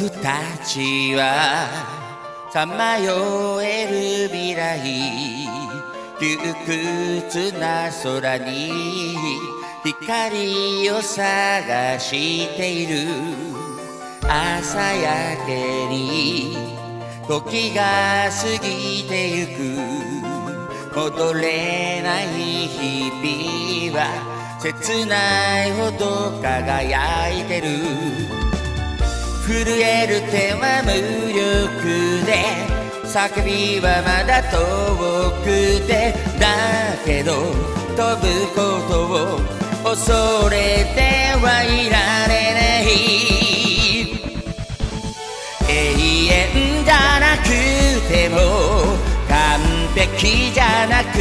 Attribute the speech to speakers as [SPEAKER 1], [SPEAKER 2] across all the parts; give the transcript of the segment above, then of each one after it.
[SPEAKER 1] 僕たちはさまよえる未来窮屈な空に光を探している。朝焼けに時が過ぎてゆく。戻れない日々は切ないほど輝いてる。震える手は無力で叫びはまだ遠くてだけど飛ぶことを恐れてはいられ完璧じゃなく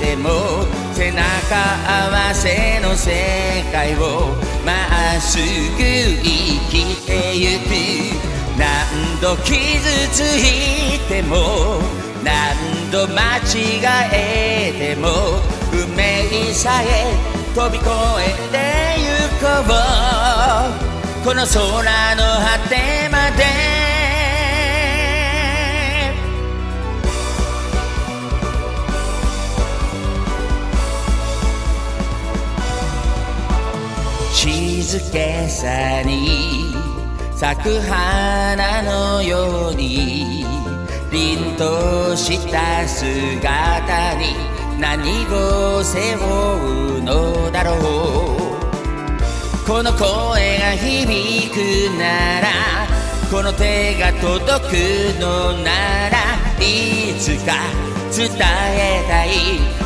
[SPEAKER 1] ても背中合わせの世界をまっすぐ生きてゆく何度傷ついても何度間違えても運命さえ飛び越えてゆこうこの空の果てまで静けさに咲く花のように凛とした姿に何を背負うのだろうこの声が響くならこの手が届くのならいつか伝えたい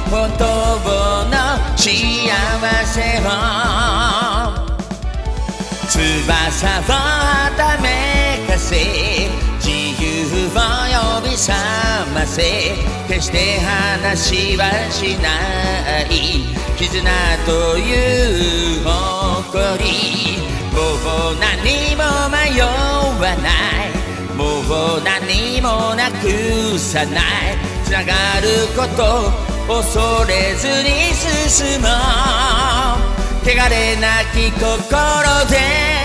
[SPEAKER 1] 本当の幸せを翼をはためかせ自由を呼び覚ませ。決して話はしない。絆という誇り。もう何も迷わない。もう何もなくさない。つながること恐れずに進もう。汚れなき心で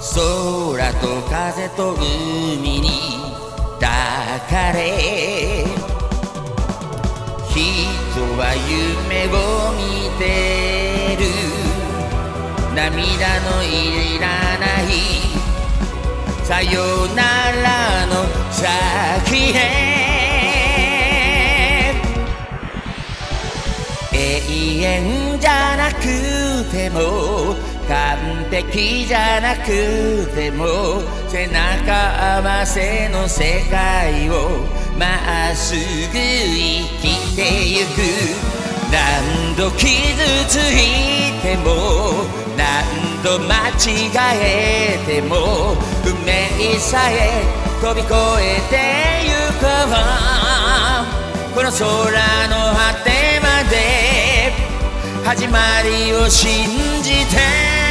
[SPEAKER 1] 空と風と海に抱かれ人は夢を見てる。涙のいらないさよならの先へ。永遠じゃなくても完璧じゃなくても背中合わせの世界をまっすぐ生きてゆく。何度傷ついても何度間違えても運命さえ飛び越えてゆこうこの空の果て始まりを信じて